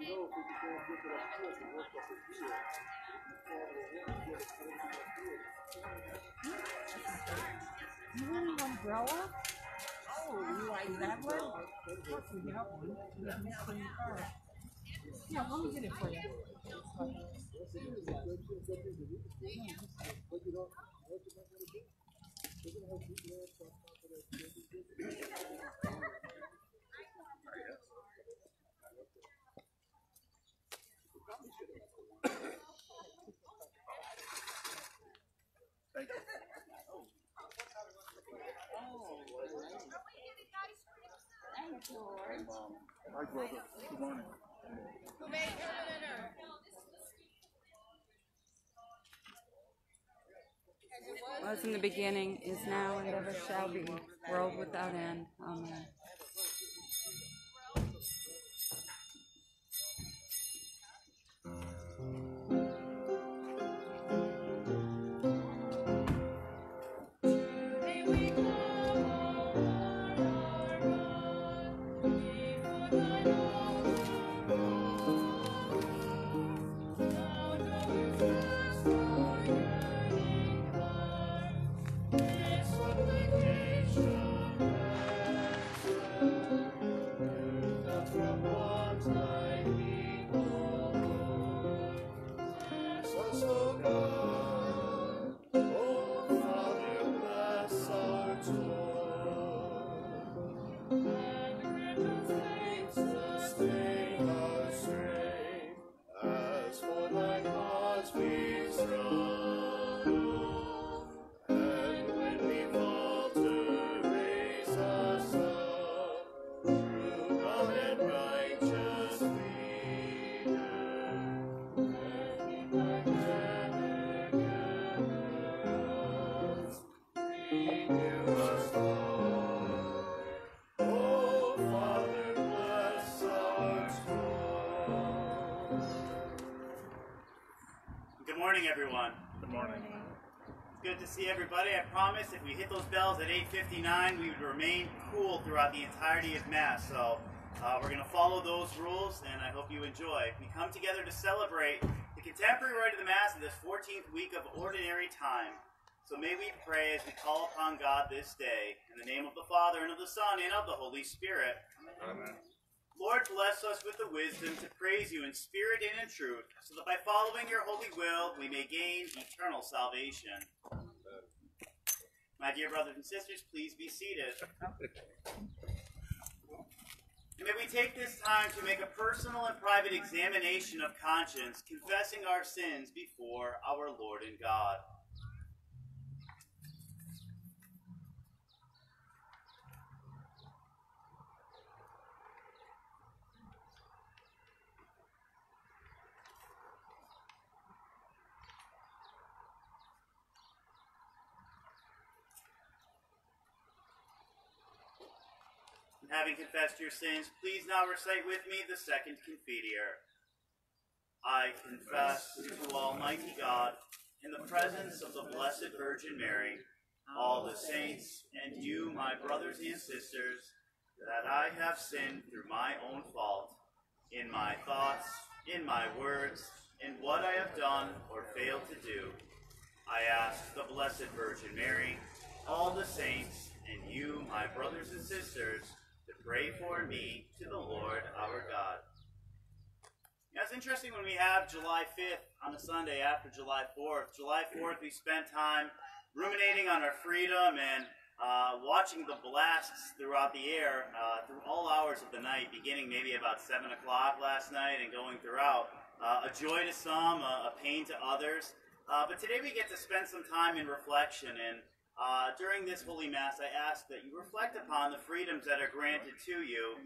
You want an umbrella? Oh, you like that one? Of course we got one. We have this in. Yeah, get it for you. Hi, brother. Good morning. Was in the beginning, is now, and ever shall be, world without end. Amen. Morning, everyone. Good morning. It's Good to see everybody. I promised if we hit those bells at 8:59, we would remain cool throughout the entirety of Mass. So uh, we're going to follow those rules, and I hope you enjoy. We come together to celebrate the contemporary rite of the Mass in this 14th week of Ordinary Time. So may we pray as we call upon God this day, in the name of the Father and of the Son and of the Holy Spirit. Amen. Lord, bless us with the wisdom to praise you in spirit and in truth, so that by following your holy will we may gain eternal salvation. My dear brothers and sisters, please be seated. And may we take this time to make a personal and private examination of conscience, confessing our sins before our Lord and God. Having confessed your sins, please now recite with me the second Confiteor. I confess to Almighty God, in the presence of the Blessed Virgin Mary, all the saints, and you, my brothers and sisters, that I have sinned through my own fault, in my thoughts, in my words, in what I have done or failed to do. I ask the Blessed Virgin Mary, all the saints, and you, my brothers and sisters, pray for me to the Lord our God. Yeah, it's interesting when we have July 5th on a Sunday after July 4th. July 4th, we spent time ruminating on our freedom and uh, watching the blasts throughout the air uh, through all hours of the night, beginning maybe about 7 o'clock last night and going throughout. Uh, a joy to some, a, a pain to others. Uh, but today we get to spend some time in reflection. And uh, during this Holy Mass, I ask that you reflect upon the freedoms that are granted to you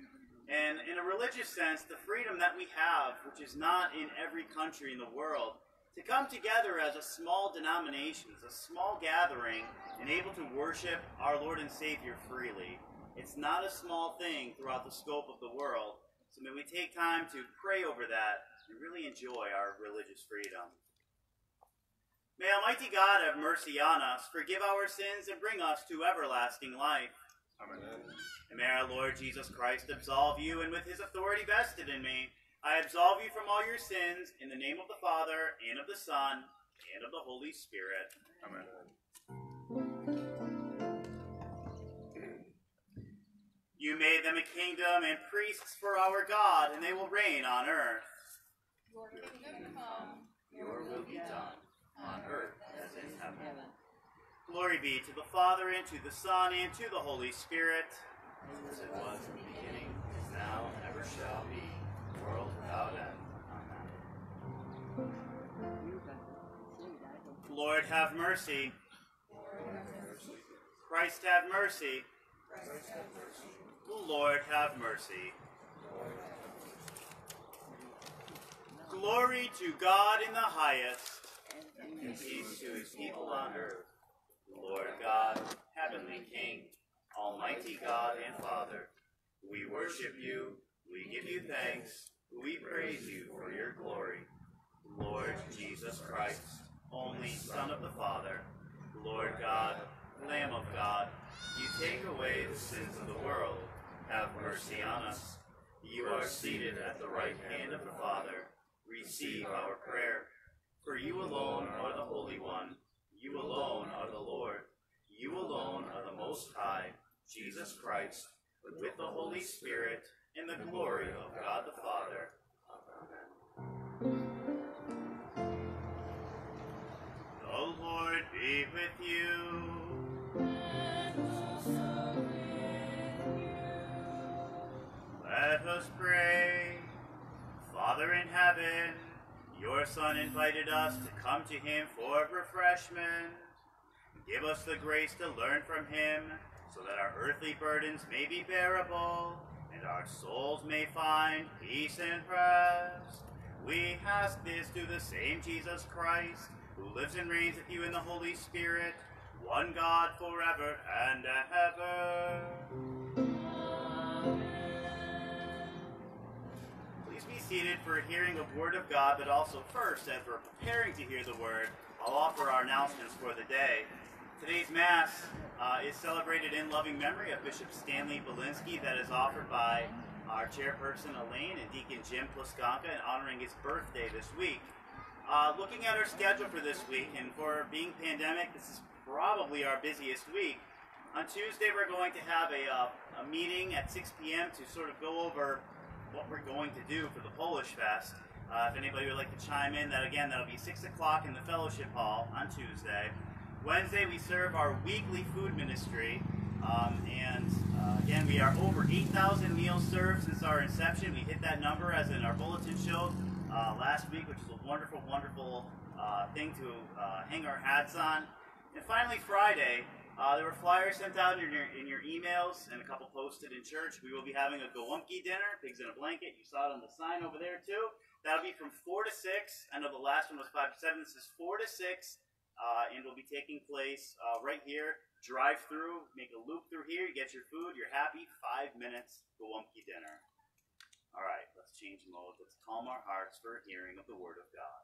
and in a religious sense, the freedom that we have, which is not in every country in the world, to come together as a small denomination, as a small gathering, and able to worship our Lord and Savior freely. It's not a small thing throughout the scope of the world. So may we take time to pray over that and really enjoy our religious freedom. May Almighty God have mercy on us, forgive our sins, and bring us to everlasting life. Amen. And may our Lord Jesus Christ absolve you, and with his authority vested in me, I absolve you from all your sins, in the name of the Father, and of the Son, and of the Holy Spirit. Amen. You made them a kingdom and priests for our God, and they will reign on earth. Your kingdom come, Your will be done, on earth as in heaven. Glory be to the Father, and to the Son, and to the Holy Spirit. As it was in the beginning, is now, and ever shall be, world without end. Amen. Lord, have mercy. Christ, have mercy. Lord, have mercy. Glory to God in the highest, and peace to his people on earth. Lord God, heavenly King, Almighty God and Father, we worship you, we give you thanks, we praise you for your glory. Lord Jesus Christ, only Son of the Father, Lord God, Lamb of God, you take away the sins of the world. Have mercy on us. You are seated at the right hand of the Father. Receive our prayer. For you alone are the Holy One. You alone are the Lord. You alone are the Most High, Jesus Christ, with the Holy Spirit, in the glory of God the Father. Amen. The Lord be with you. Let us pray. Father in heaven, your Son invited us to come to him for refreshment. Give us the grace to learn from him, so that our earthly burdens may be bearable, and our souls may find peace and rest. We ask this through the same Jesus Christ, who lives and reigns with you in the Holy Spirit, one God forever and ever. Seated for hearing the Word of God, but also first, as we're preparing to hear the Word, I'll offer our announcements for the day. Today's Mass uh, is celebrated in loving memory of Bishop Stanley Belinsky, that is offered by our chairperson Elaine and Deacon Jim Pliskanka, and honoring his birthday this week. Uh, looking at our schedule for this week, and for being pandemic, this is probably our busiest week. On Tuesday, we're going to have a, uh, a meeting at 6 p.m. to sort of go over what we're going to do for the Polish Fest. Uh, if anybody would like to chime in, that again, that'll be 6 o'clock in the Fellowship Hall on Tuesday. Wednesday, we serve our weekly food ministry. Um, and uh, again, we are over 8,000 meals served since our inception. We hit that number as in our bulletin showed uh, last week, which is a wonderful, wonderful uh, thing to uh, hang our hats on. And finally, Friday, uh, there were flyers sent out in your, in your emails and a couple posted in church. We will be having a Gołąbki dinner, pigs in a blanket. You saw it on the sign over there too. That'll be from 4 to 6. I know the last one was 5 to 7. This is 4 to 6. Uh, and will be taking place uh, right here. Drive through, make a loop through here, you get your food, you're happy. Five minutes, Gołąbki dinner. All right, let's change mode. Let's calm our hearts for a hearing of the Word of God.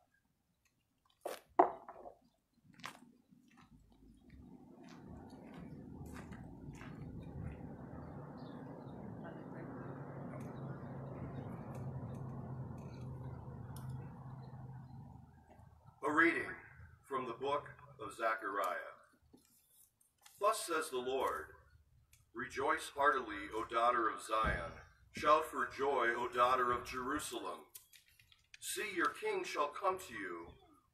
A reading from the book of Zechariah. Thus says the Lord Rejoice heartily, O daughter of Zion. Shout for joy, O daughter of Jerusalem. See, your king shall come to you.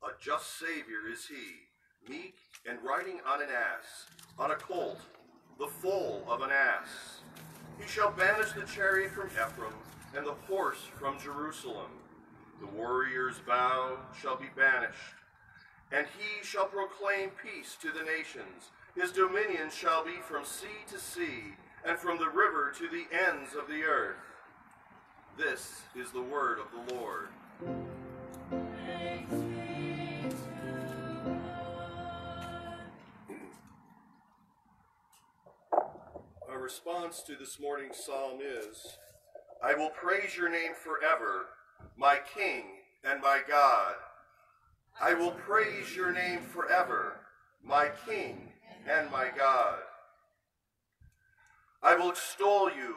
A just Savior is he, meek and riding on an ass, on a colt, the foal of an ass. He shall banish the chariot from Ephraim, and the horse from Jerusalem. The warrior's bow shall be banished, and he shall proclaim peace to the nations. His dominion shall be from sea to sea, and from the river to the ends of the earth. This is the word of the Lord. Our response to this morning's psalm is I will praise your name forever, my King and my God. I will praise your name forever, my King and my God. I will extol you,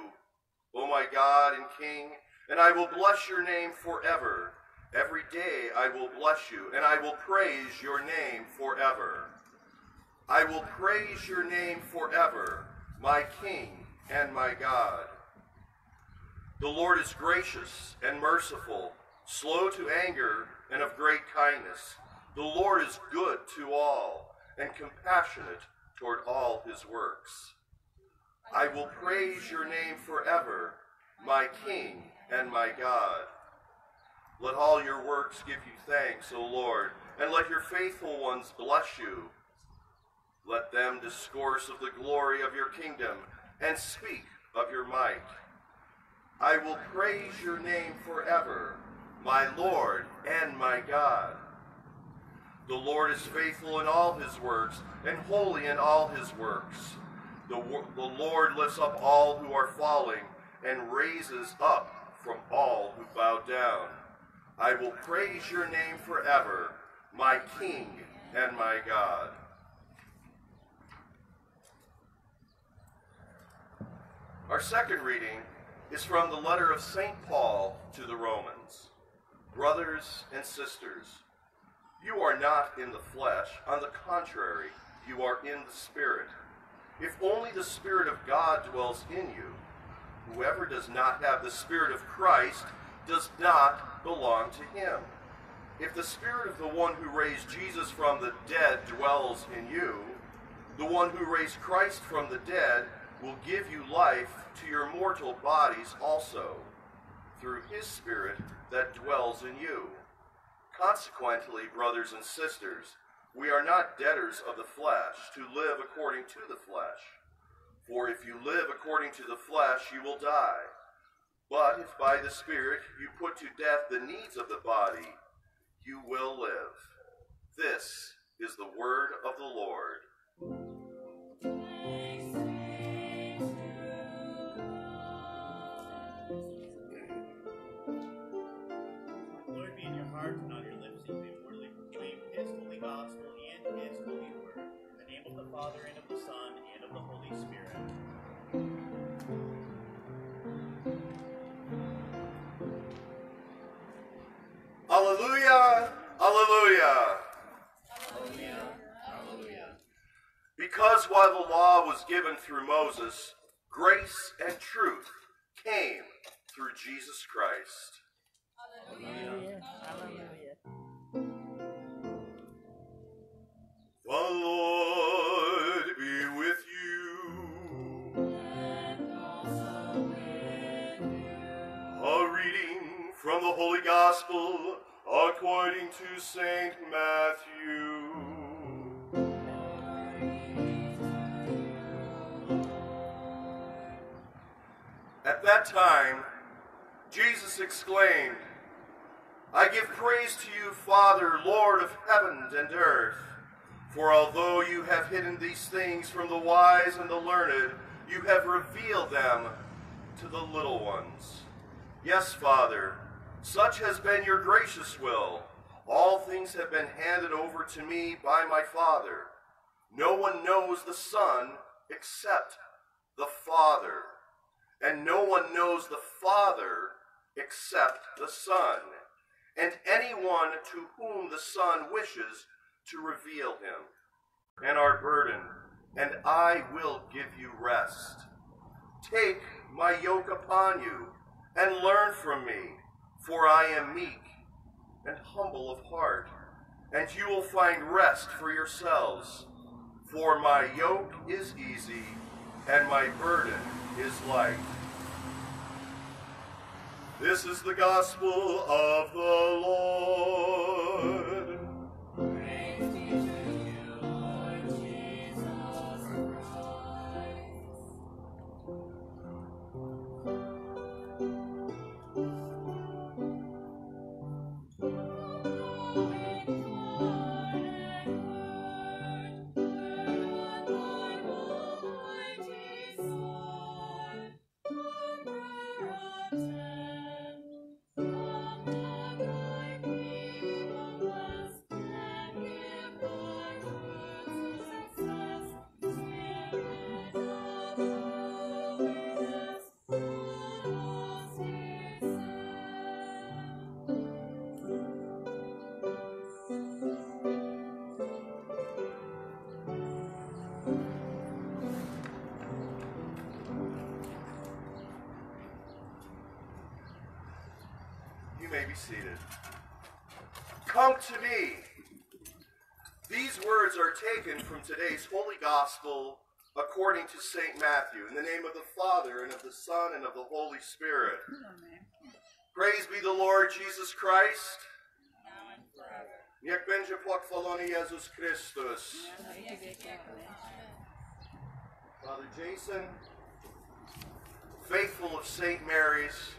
O my God and King, and I will bless your name forever. Every day I will bless you, and I will praise your name forever. I will praise your name forever, my King and my God. The Lord is gracious and merciful, slow to anger, and of great kindness. The Lord is good to all, and compassionate toward all his works. I will praise your name forever, my King and my God. Let all your works give you thanks, O Lord, and let your faithful ones bless you. Let them discourse of the glory of your kingdom and speak of your might. I will praise your name forever, my Lord and my God. The Lord is faithful in all his works and holy in all his works. The, the Lord lifts up all who are falling and raises up from all who bow down. I will praise your name forever, my King and my God. Our second reading is from the letter of St. Paul to the Romans. Brothers and sisters, you are not in the flesh. On the contrary, you are in the Spirit. If only the Spirit of God dwells in you, whoever does not have the Spirit of Christ does not belong to him. If the Spirit of the one who raised Jesus from the dead dwells in you, the one who raised Christ from the dead will give you life to your mortal bodies also, through his Spirit that dwells in you. Consequently, brothers and sisters, we are not debtors of the flesh to live according to the flesh. For if you live according to the flesh, you will die. But if by the Spirit you put to death the needs of the body, you will live. This is the word of the Lord. Alleluia! Alleluia! Hallelujah. Hallelujah. Because while the law was given through Moses, grace and truth came through Jesus Christ. Hallelujah. Hallelujah. The Lord be with you. A reading from the Holy Gospel according to St. Matthew. At that time, Jesus exclaimed, I give praise to you, Father, Lord of heaven and earth. For although you have hidden these things from the wise and the learned, you have revealed them to the little ones. Yes, Father, such has been your gracious will. All things have been handed over to me by my Father. No one knows the Son except the Father, and no one knows the Father except the Son, and anyone to whom the Son wishes to reveal him. And our burden, and I will give you rest. Take my yoke upon you and learn from me, for I am meek and humble of heart, and you will find rest for yourselves. For my yoke is easy and my burden is light. This is the gospel of the Lord. Be seated. Come to me. These words are taken from today's Holy Gospel according to St. Matthew. In the name of the Father, and of the Son, and of the Holy Spirit. Praise be the Lord Jesus Christ. Niech. Father Jason, faithful of St. Mary's,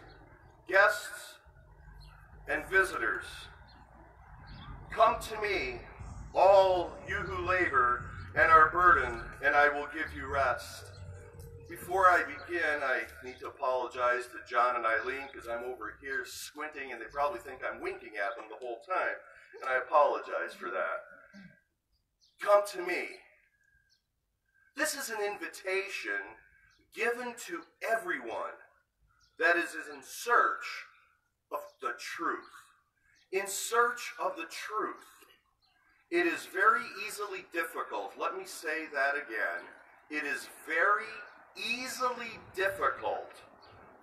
guests and visitors, come to me, all you who labor and are burdened, and I will give you rest. Before I begin, I need to apologize to John and Eileen because I'm over here squinting and they probably think I'm winking at them the whole time, and I apologize for that. Come to me. This is an invitation given to everyone that is in search of the truth. In search of the truth. It is very easily difficult. Let me say that again. It is very easily difficult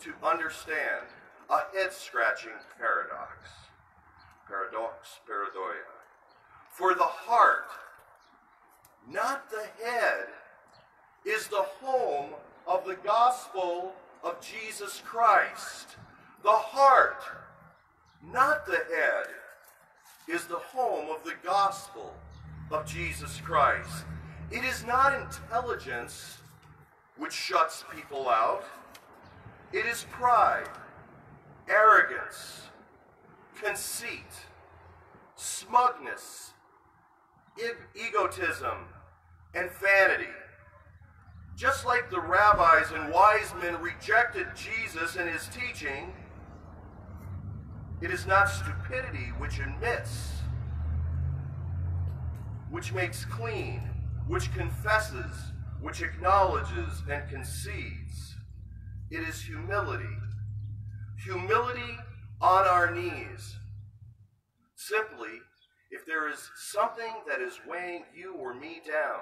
to understand a head scratching paradox. Paradox, paradoia. For the heart, not the head, is the home of the gospel of Jesus Christ. The heart, not the head, is the home of the gospel of Jesus Christ. It is not intelligence which shuts people out, it is pride, arrogance, conceit, smugness, egotism, and vanity. Just like the rabbis and wise men rejected Jesus and his teaching, it is not stupidity which admits, which makes clean, which confesses, which acknowledges and concedes. It is humility. Humility on our knees. Simply, if there is something that is weighing you or me down,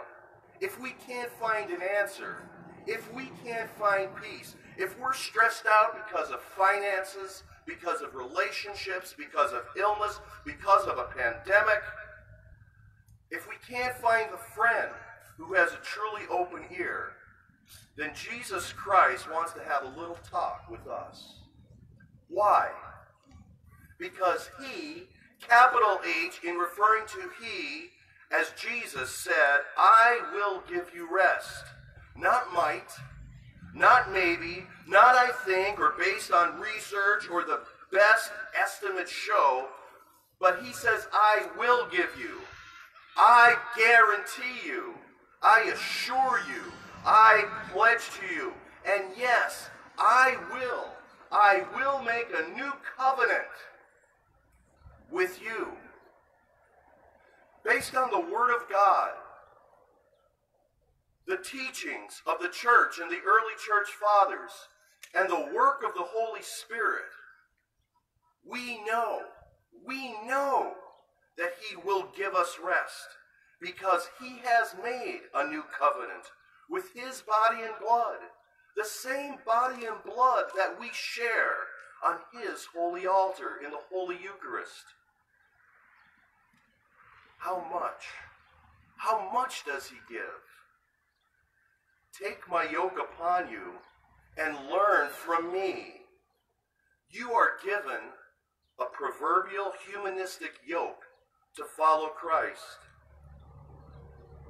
if we can't find an answer, if we can't find peace, if we're stressed out because of finances, because of relationships, because of illness, because of a pandemic, if we can't find the friend who has a truly open ear, then Jesus Christ wants to have a little talk with us. Why? Because he, capital H, in referring to he, as Jesus said, I will give you rest. Not might, not maybe, not I think, or based on research or the best estimates show, but he says, I will give you. I guarantee you. I assure you. I pledge to you. And yes, I will. I will make a new covenant with you based on the Word of God, the teachings of the church and the early church fathers, and the work of the Holy Spirit, we know, we know that He will give us rest because He has made a new covenant with His body and blood. the same body and blood that we share on his holy altar in the Holy Eucharist. How much? How much does he give? Take my yoke upon you and learn from me. You are given a proverbial humanistic yoke to follow Christ.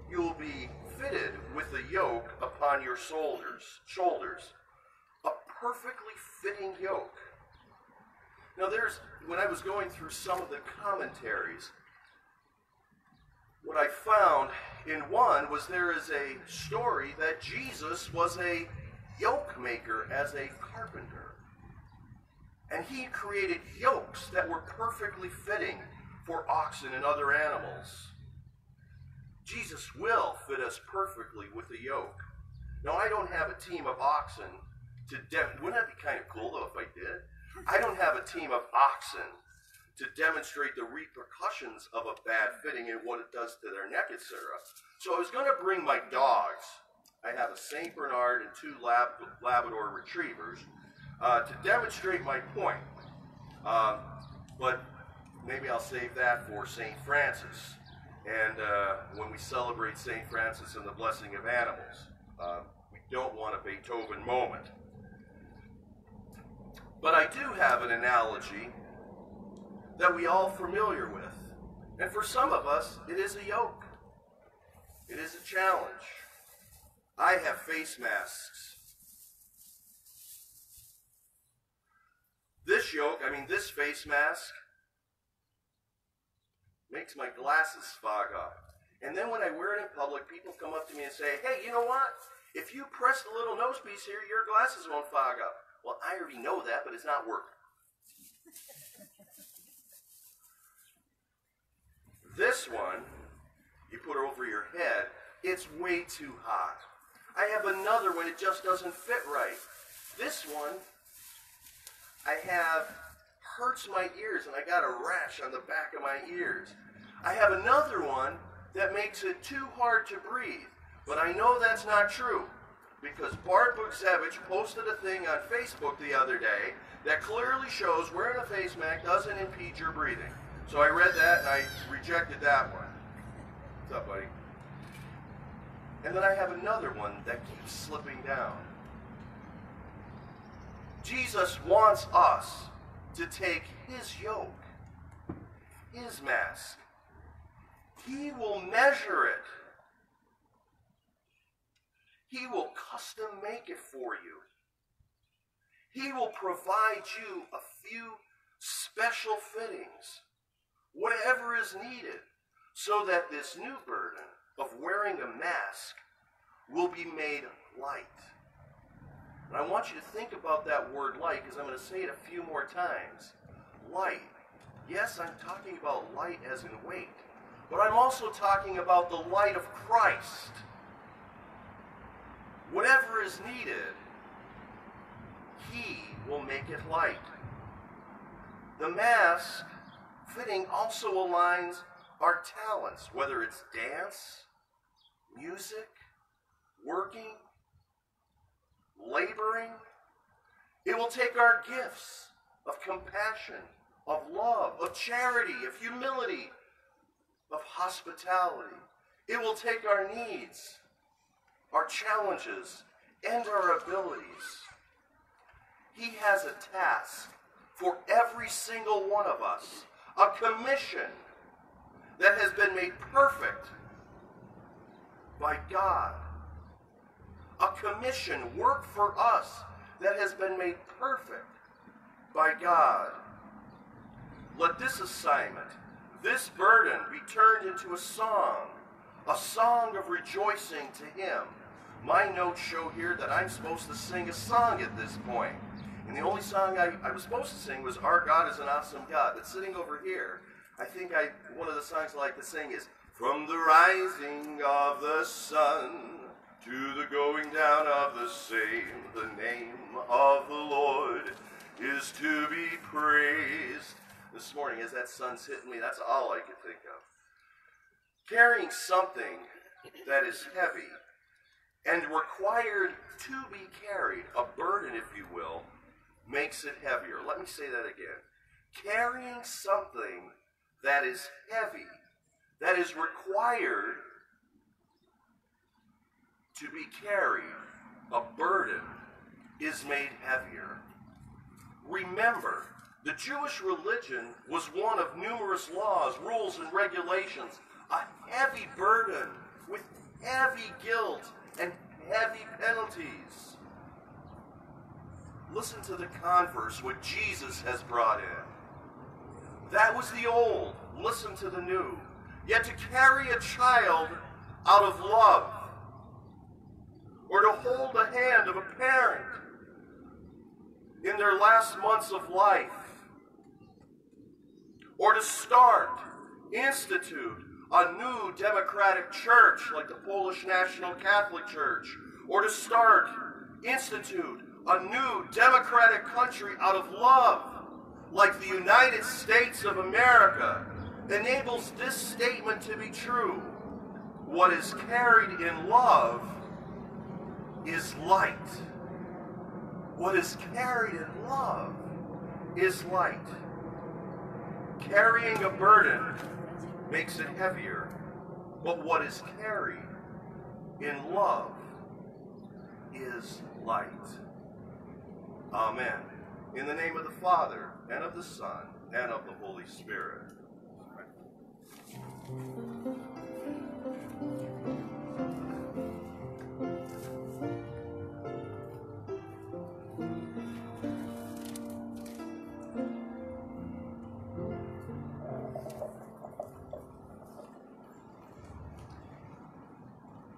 You will be fitted with a yoke upon your shoulders, shoulders, a perfectly fitting yoke. Now, there's when I was going through some of the commentaries, what I found in one was there is a story that Jesus was a yoke maker as a carpenter. And he created yokes that were perfectly fitting for oxen and other animals. Jesus will fit us perfectly with a yoke. Now, I don't have a team of oxen to dem- wouldn't that be kind of cool though if I did? I don't have a team of oxen to demonstrate the repercussions of a bad fitting and what it does to their neck, etc. So I was going to bring my dogs. I have a Saint Bernard and two Lab- Labrador retrievers uh, to demonstrate my point. Um, but maybe I'll save that for Saint Francis, and uh, when we celebrate Saint Francis and the blessing of animals. Uh, we don't want a Beethoven moment. But I do have an analogy that we all familiar with. And for some of us, it is a yoke. It is a challenge. I have face masks. This yoke, I mean this face mask, makes my glasses fog up. And then when I wear it in public, people come up to me and say, hey, you know what? If you press the little nose piece here, your glasses won't fog up. Well, I already know that, but it's not working. This one, you put it over your head, it's way too hot. I have another one, it just doesn't fit right. This one, I have hurts my ears and I got a rash on the back of my ears. I have another one that makes it too hard to breathe. But I know that's not true because Bart Buksevich posted a thing on Facebook the other day that clearly shows wearing a face mask doesn't impede your breathing. So I read that and I rejected that one. What's up, buddy? And then I have another one that keeps slipping down. Jesus wants us to take his yoke, his mask. He will measure it. He will custom make it for you. He will provide you a few special fittings, whatever is needed, so that this new burden of wearing a mask will be made light. And I want you to think about that word light because I'm going to say it a few more times. Light. Yes, I'm talking about light as in weight, but I'm also talking about the light of Christ. Whatever is needed, He will make it light. The mask fitting also aligns our talents, whether it's dance, music, working, laboring. It will take our gifts of compassion, of love, of charity, of humility, of hospitality. It will take our needs, our challenges, and our abilities. He has a task for every single one of us, a commission that has been made perfect by God. A commission, work for us, that has been made perfect by God. Let this assignment, this burden, be turned into a song, a song of rejoicing to Him. My notes show here that I'm supposed to sing a song at this point. And the only song I, I was supposed to sing was Our God is an Awesome God. But sitting over here, I think I one of the songs I like to sing is From the rising of the sun to the going down of the same, the name of the Lord is to be praised. This morning, as that sun's hitting me, that's all I could think of. Carrying something that is heavy and required to be carried, a burden, if you will, makes it heavier. Let me say that again. Carrying something that is heavy, that is required to be carried, a burden, is made heavier. Remember, the Jewish religion was one of numerous laws, rules, and regulations, a heavy burden with heavy guilt and heavy penalties. Listen to the converse, what Jesus has brought in. That was the old. Listen to the new. Yet to carry a child out of love, or to hold the hand of a parent in their last months of life, or to start, institute a new democratic church like the Polish National Catholic Church, or to start, institute a new democratic country out of love like the United States of America, enables this statement to be true. What is carried in love is light. What is carried in love is light. Carrying a burden makes it heavier, but what is carried in love is light. Amen. In the name of the Father, and of the Son, and of the Holy Spirit.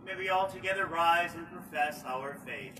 May we all together rise and profess our faith.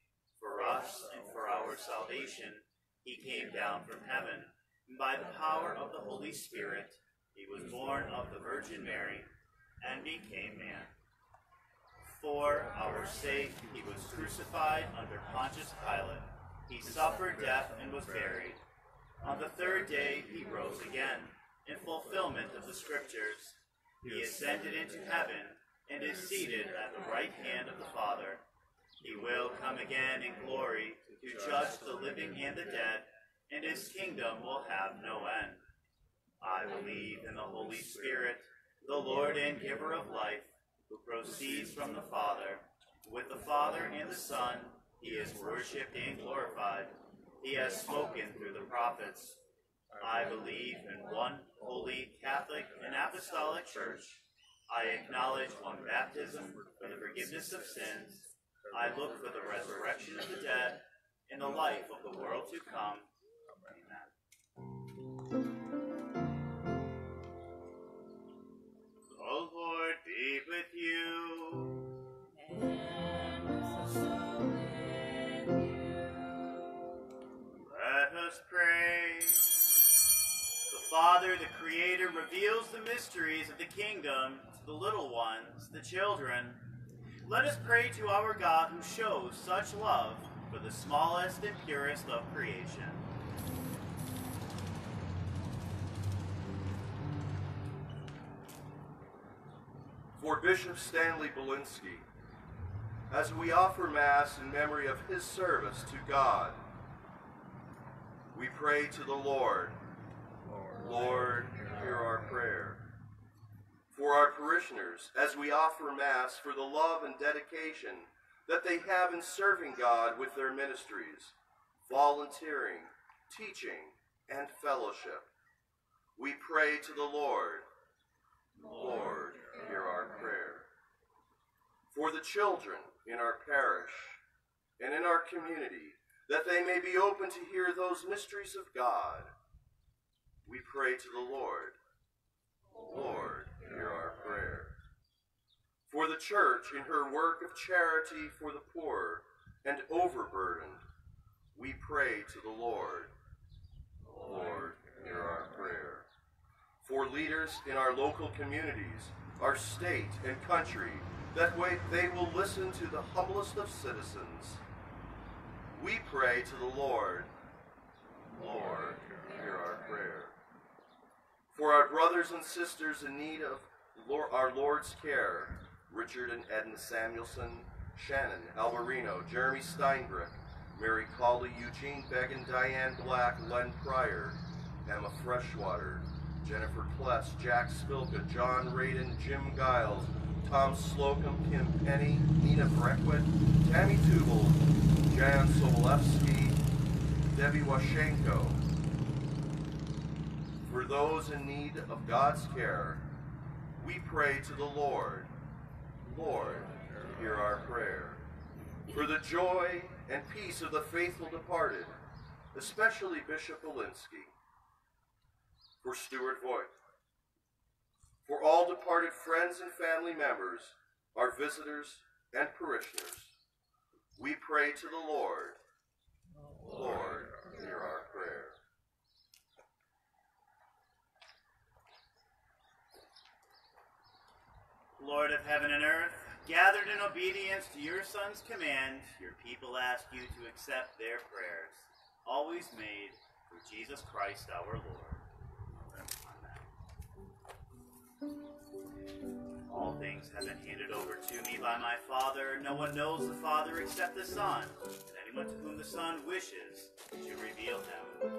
For us and for our salvation, he came down from heaven, and by the power of the Holy Spirit, he was born of the Virgin Mary, and became man. For our sake, he was crucified under Pontius Pilate. He suffered death and was buried. On the third day, he rose again, in fulfillment of the Scriptures. He ascended into heaven and is seated at the right hand of the Father. He will come again in glory to judge the living and the dead, and his kingdom will have no end. I believe in the Holy Spirit, the Lord and giver of life, who proceeds from the Father. With the Father and the Son, he is worshipped and glorified. He has spoken through the prophets. I believe in one holy, Catholic, and apostolic church. I acknowledge one baptism for the forgiveness of sins. I look for the resurrection of the dead and the life of the world to come. Amen. The Lord be with you. Let us pray. The Father, the Creator, reveals the mysteries of the kingdom to the little ones, the children. Let us pray to our God who shows such love for the smallest and purest of creation. For Bishop Stanley Belinsky, as we offer Mass in memory of his service to God, we pray to the Lord. Lord, hear our prayer. For our parishioners, as we offer Mass for the love and dedication that they have in serving God with their ministries, volunteering, teaching, and fellowship, we pray to the Lord. Lord, hear our prayer. For the children in our parish and in our community, that they may be open to hear those mysteries of God, we pray to the Lord. Lord. For the church in her work of charity for the poor and overburdened, we pray to the Lord. Lord, hear our prayer. For leaders in our local communities, our state and country, that way they will listen to the humblest of citizens, we pray to the Lord. Lord, hear our prayer. For our brothers and sisters in need of our Lord's care, Richard and Edna Samuelson, Shannon Alvarino, Jeremy Steinbrück, Mary Cawley, Eugene Began, Diane Black, Len Pryor, Emma Freshwater, Jennifer Kless, Jack Spilka, John Radin, Jim Giles, Tom Slocum, Kim Penny, Nina Breckwit, Tammy Tubal, Jan Sobolewski, Debbie Washenko. For those in need of God's care, we pray to the Lord. Lord, hear our prayer. For the joy and peace of the faithful departed, especially Bishop Olinsky. For Stuart Voigt. For all departed friends and family members, our visitors and parishioners, we pray to the Lord. Lord, hear our prayer. Lord of heaven and earth, gathered in obedience to your Son's command, your people ask you to accept their prayers, always made through Jesus Christ our Lord. All things have been handed over to me by my Father. No one knows the Father except the Son, and anyone to whom the Son wishes to reveal him.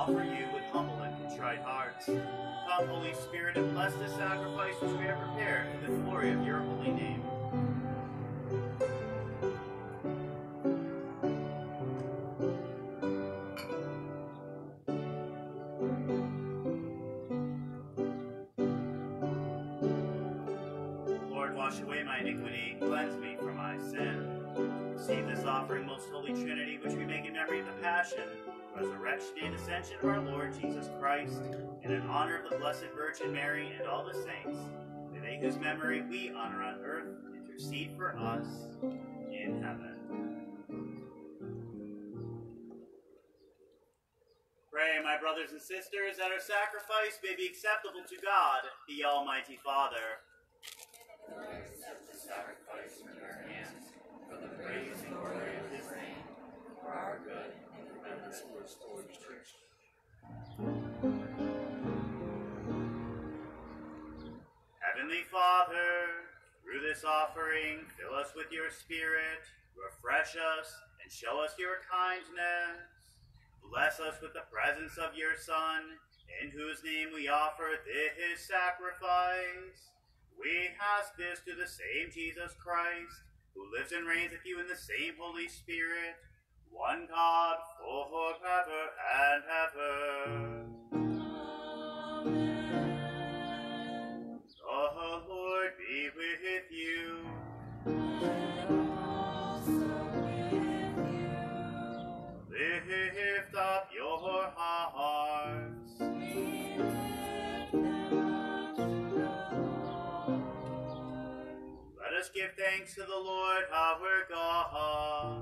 Offer you with humble and contrite hearts. Come, Holy Spirit, and bless this sacrifice which we have prepared for the glory of your holy name. Lord, wash away my iniquity, cleanse me from my sin. Receive this offering, most holy Trinity, which we make in memory of the Passion, resurrection, and ascension of our Lord Jesus Christ, and in honor of the Blessed Virgin Mary and all the saints. May they whose memory we honor on earth intercede for us in heaven. Pray, my brothers and sisters, that our sacrifice may be acceptable to God, the Almighty Father. sacrifice from your hands for the praise and glory of his name, for our good Heavenly Father, through this offering, fill us with your Spirit, refresh us, and show us your kindness. Bless us with the presence of your Son, in whose name we offer this sacrifice. We ask this to the same Jesus Christ, who lives and reigns with you in the same Holy Spirit, one God, for forever and ever. Amen. The Lord be with you. And also with you. Lift up your hearts. Let us give thanks to the Lord our God.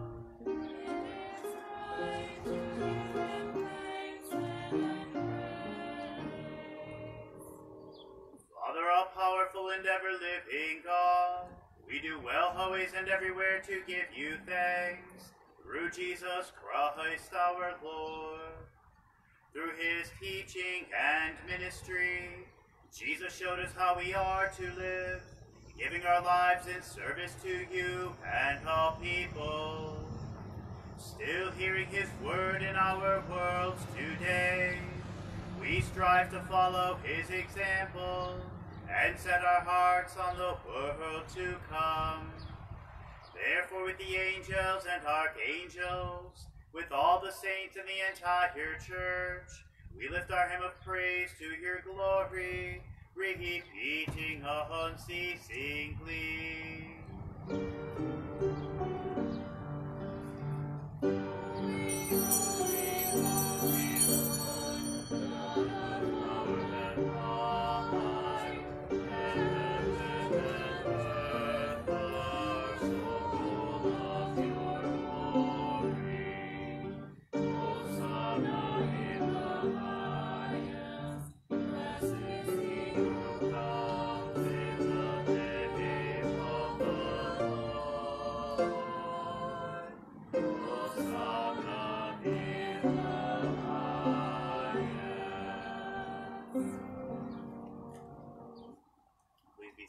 Father, all powerful and ever living God, we do well always and everywhere to give you thanks through Jesus Christ our Lord. Through his teaching and ministry, Jesus showed us how we are to live, giving our lives in service to you and all people. Still hearing his word in our worlds today, we strive to follow his example and set our hearts on the world to come. Therefore, with the angels and archangels, with all the saints and the entire church, we lift our hymn of praise to your glory, repeating unceasingly.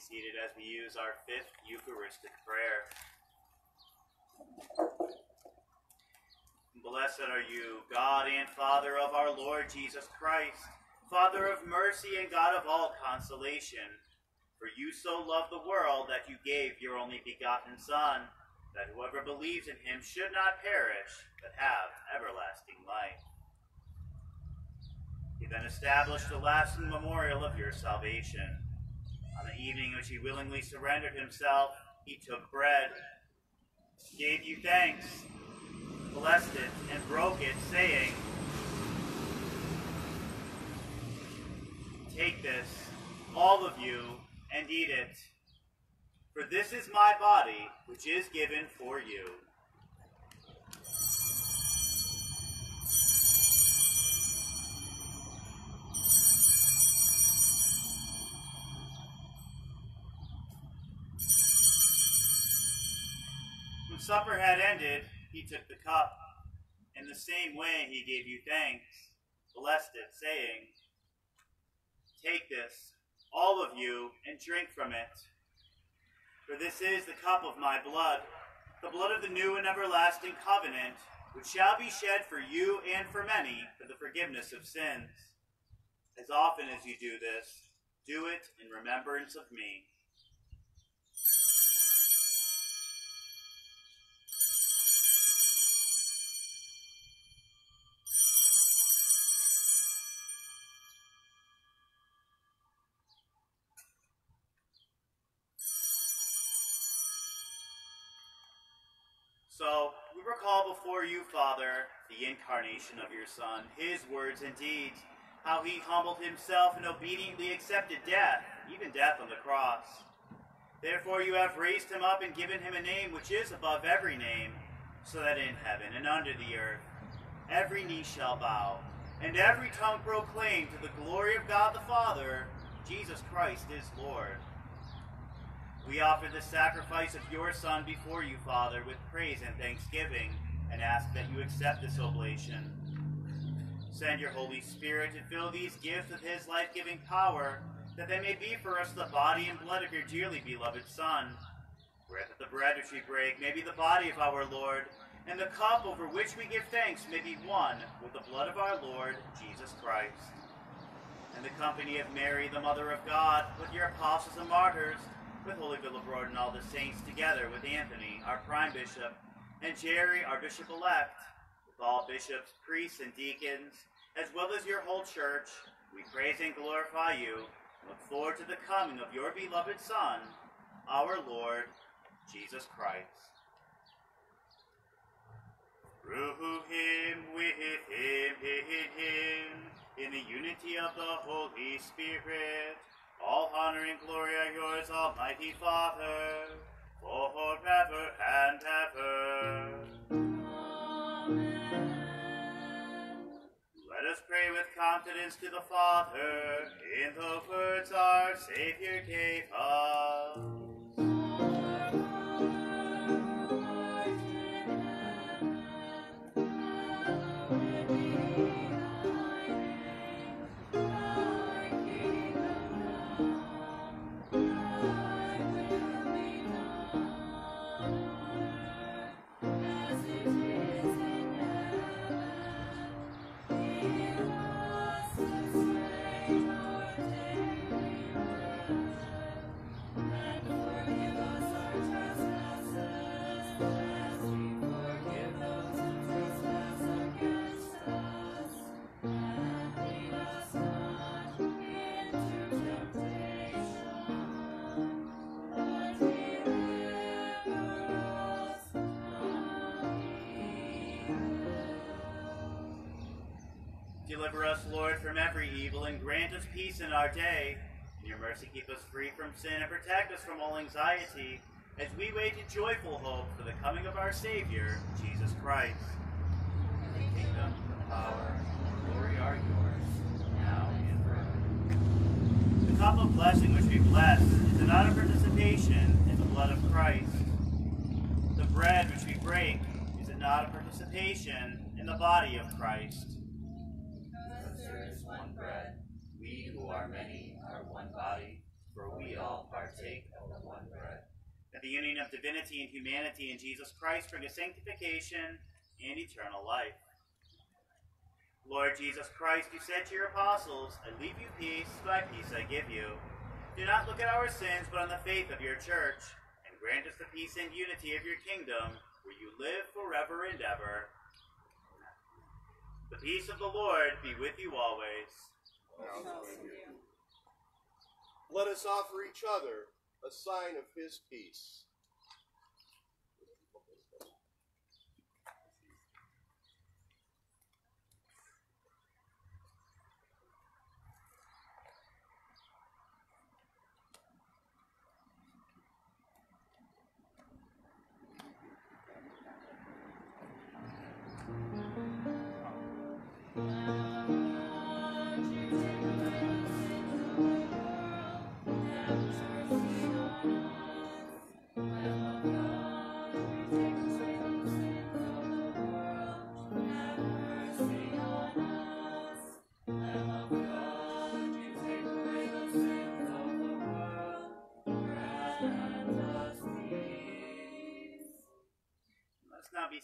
Seated as we use our fifth Eucharistic prayer. Blessed are you, God and Father of our Lord Jesus Christ, Father of mercy and God of all consolation. For you so loved the world that you gave your only begotten Son, that whoever believes in him should not perish, but have everlasting life. He then established the lasting memorial of your salvation. On the evening in which he willingly surrendered himself, he took bread, gave you thanks, blessed it, and broke it, saying, Take this, all of you, and eat it. For this is my body, which is given for you. Supper had ended, he took the cup. In the same way, he gave you thanks, blessed it, saying, Take this, all of you, and drink from it. For this is the cup of my blood, the blood of the new and everlasting covenant, which shall be shed for you and for many for the forgiveness of sins. As often as you do this, do it in remembrance of me. The incarnation of your Son, his words and deeds, how he humbled himself and obediently accepted death, even death on the cross. Therefore, you have raised him up and given him a name which is above every name, so that in heaven and under the earth every knee shall bow, and every tongue proclaim to the glory of God the Father, Jesus Christ is Lord. We offer the sacrifice of your Son before you, Father, with praise and thanksgiving, and ask that you accept this oblation. Send your Holy Spirit to fill these gifts with his life giving power, that they may be for us the body and blood of your dearly beloved Son. Grant that the bread which we break may be the body of our Lord, and the cup over which we give thanks may be one with the blood of our Lord Jesus Christ. In the company of Mary, the Mother of God, with your apostles and martyrs, with Holy Willibrord and all the saints, together with Anthony, our prime bishop, and Jerry, our bishop elect, with all bishops, priests, and deacons, as well as your whole church, we praise and glorify you, and look forward to the coming of your beloved Son, our Lord, Jesus Christ. Through him, with him, in him, in the unity of the Holy Spirit, all honor and glory are yours, Almighty Father, forever and ever. Let us pray with confidence to the Father in the words our Savior gave us. Deliver us, Lord, from every evil, and grant us peace in our day. In your mercy, keep us free from sin and protect us from all anxiety, as we wait in joyful hope for the coming of our Savior, Jesus Christ. The kingdom, the power, and the glory are yours, now and forever. The cup of blessing which we bless is an honor participation in the blood of Christ. The bread which we break is a nod of participation in the body of Christ. there is one bread. We who are many are one body, for we all partake of the one bread. That the union of divinity and humanity in Jesus Christ bring us sanctification and eternal life. Lord Jesus Christ, you said to your apostles, I leave you peace, my peace I give you. Do not look at our sins, but on the faith of your church, and grant us the peace and unity of your kingdom, where you live forever and ever. The peace of the Lord be with you always. Let us offer each other a sign of his peace.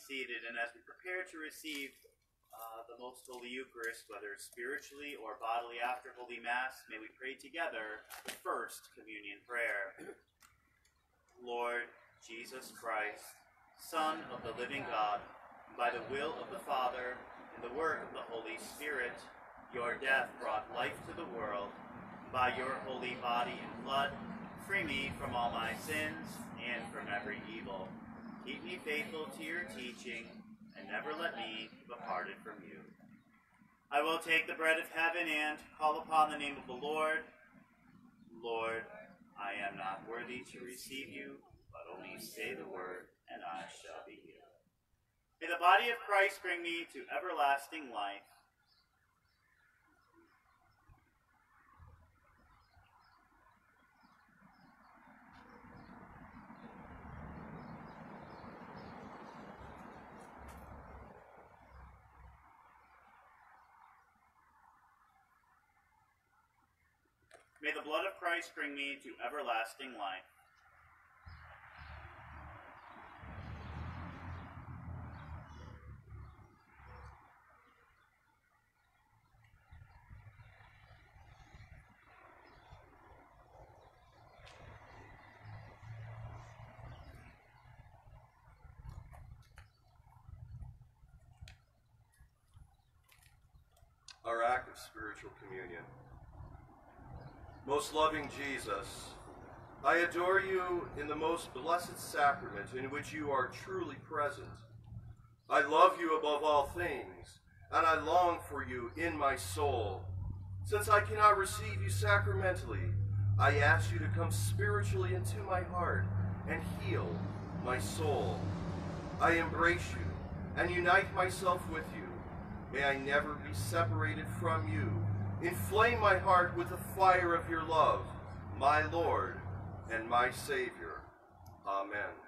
Seated, and as we prepare to receive uh, the most holy Eucharist, whether spiritually or bodily after Holy Mass, may we pray together the first communion prayer. Lord Jesus Christ, Son of the living God, by the will of the Father and the work of the Holy Spirit, your death brought life to the world. By your holy body and blood, free me from all my sins and from every evil. Keep me faithful to your teaching, and never let me be parted from you. I will take the bread of heaven and call upon the name of the Lord. Lord, I am not worthy to receive you, but only say the word, and I shall be healed. May the body of Christ bring me to everlasting life. May the blood of Christ bring me to everlasting life. Our act of spiritual communion. Most loving Jesus, I adore you in the most blessed sacrament in which you are truly present. I love you above all things, and I long for you in my soul. Since I cannot receive you sacramentally, I ask you to come spiritually into my heart and heal my soul. I embrace you and unite myself with you. May I never be separated from you. Inflame my heart with the fire of your love, my Lord and my Savior. Amen.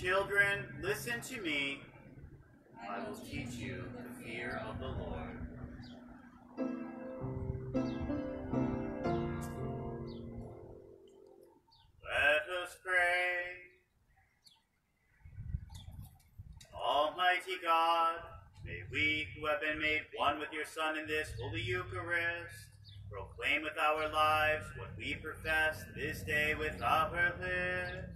Children, listen to me. I will teach you the fear of the Lord. Let us pray. Almighty God, may we who have been made one with your Son in this Holy Eucharist proclaim with our lives what we profess this day with our lips.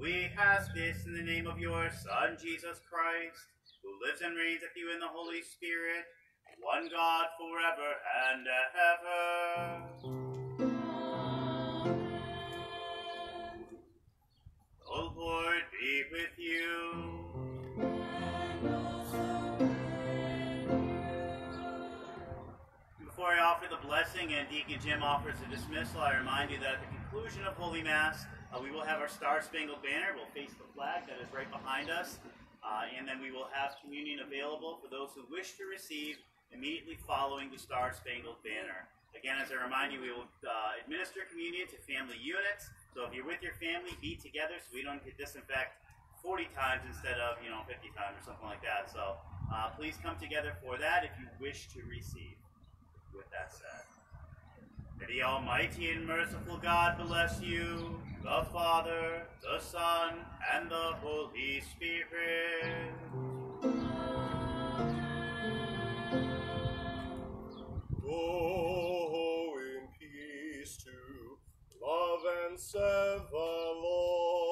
We ask this in the name of your Son, Jesus Christ, who lives and reigns with you in the Holy Spirit, one God forever and ever. The Lord be with you. Before I offer the blessing and Deacon Jim offers the dismissal, I remind you that at the conclusion of Holy Mass, uh, we will have our Star Spangled Banner. We'll face the flag that is right behind us. Uh, and then we will have communion available for those who wish to receive immediately following the Star Spangled Banner. Again, as I remind you, we will uh, administer communion to family units. So if you're with your family, be together so we don't get disinfect 40 times instead of, you know, 50 times or something like that. So uh, please come together for that if you wish to receive. With that said, May the Almighty and merciful God bless you, the Father, the Son, and the Holy Spirit. Go in peace to love and serve the Lord.